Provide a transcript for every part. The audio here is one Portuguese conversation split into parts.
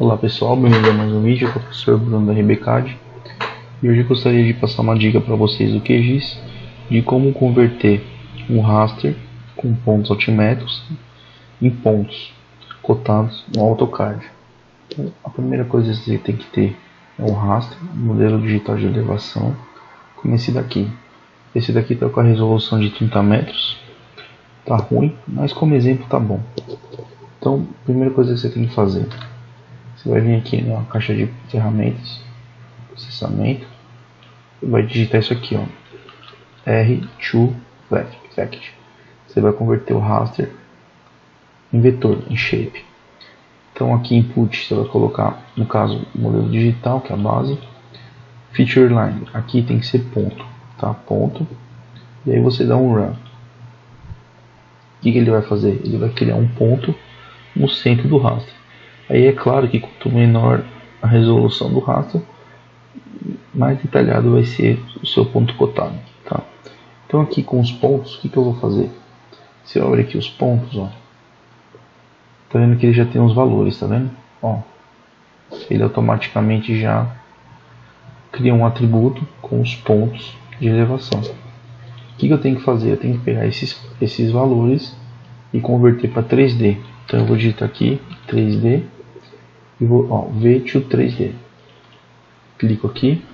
Olá pessoal, bem-vindo a mais um vídeo, eu sou o professor Bruno da RBCAD e hoje eu gostaria de passar uma dica para vocês do QGIS de como converter um raster com pontos altimétricos em pontos cotados no AutoCAD. Então, a primeira coisa que você tem que ter é um raster, um modelo digital de elevação, como esse daqui. Esse daqui está com a resolução de 30 metros, tá ruim, mas como exemplo tá bom. Então, a primeira coisa que você tem que fazer você vai vir aqui na caixa de ferramentas, processamento, e vai digitar isso aqui, ó, R2 Vect. Você vai converter o raster em vetor, em shape. Então aqui input você vai colocar, no caso, modelo digital, que é a base. Feature line, aqui tem que ser ponto, tá? Ponto. E aí você dá um run. O que, que ele vai fazer? Ele vai criar um ponto no centro do raster. Aí é claro que quanto menor a resolução do rastro, mais detalhado vai ser o seu ponto cotado. Tá? Então aqui com os pontos, o que, que eu vou fazer? Se eu abrir aqui os pontos, ó, tá vendo que ele já tem os valores, tá vendo? Ó, ele automaticamente já cria um atributo com os pontos de elevação. O que, que eu tenho que fazer? Eu tenho que pegar esses, esses valores e converter para 3D. Então eu vou digitar aqui 3D e vou, ó, V to 3D. Clico aqui.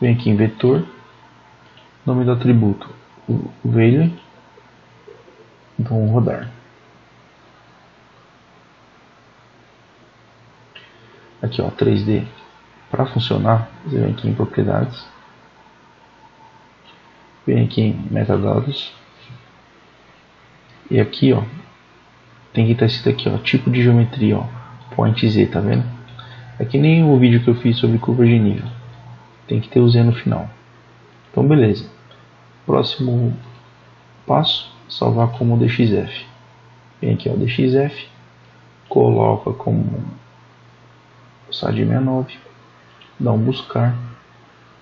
Vem aqui em vetor. Nome do atributo, o value. Vamos rodar. Aqui ó, 3D. Para funcionar, você vem aqui em propriedades. Vem aqui em metadados. E aqui ó, tem que estar escrito aqui, ó, tipo de geometria, ó, point Z, tá vendo? É que nem o vídeo que eu fiz sobre curva de nível. Tem que ter o Z no final. Então, beleza. Próximo passo, salvar como DXF. Vem aqui, ó, DXF, coloca como SAD69, dá um buscar,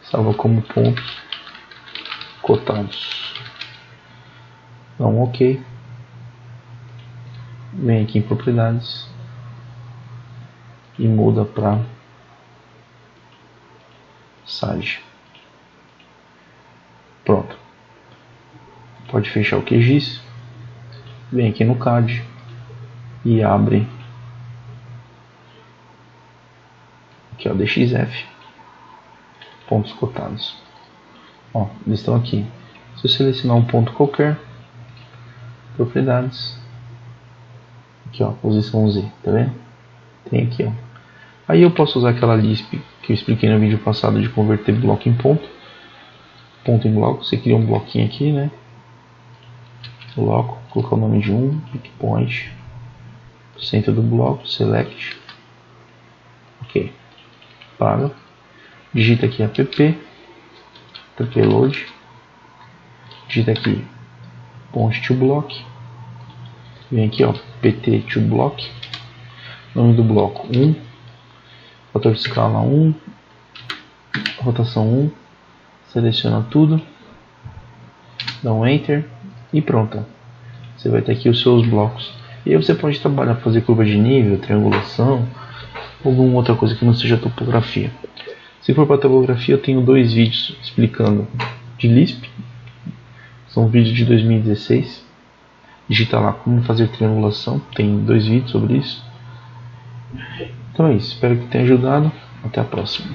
salva como pontos cotados. Dá um OK vem aqui em propriedades e muda para SAD. Pronto. Pode fechar o QGIS. Vem aqui no CAD e abre aqui ó, DXF pontos cotados. Ó, eles estão aqui. Se eu selecionar um ponto qualquer, propriedades, Aqui, ó, posição Z, tá vendo? Tem aqui, ó. Aí eu posso usar aquela Lisp que eu expliquei no vídeo passado de converter bloco em ponto. Ponto em bloco, você cria um bloquinho aqui, né? Bloco, colocar o nome de um, pick point, centro do bloco, select. Ok. Para. Digita aqui app, app load. Digita aqui to block Vem aqui, ó, PT to block. Nome do bloco 1. Fator de escala 1. Rotação 1. Seleciona tudo. Dá um Enter. E pronto. Você vai ter aqui os seus blocos. E aí você pode trabalhar, fazer curva de nível, triangulação, alguma outra coisa que não seja topografia. Se for para topografia, eu tenho dois vídeos explicando de Lisp. São vídeos de 2016 digita lá como fazer triangulação, tem dois vídeos sobre isso. Então é isso, espero que tenha ajudado. Até a próxima.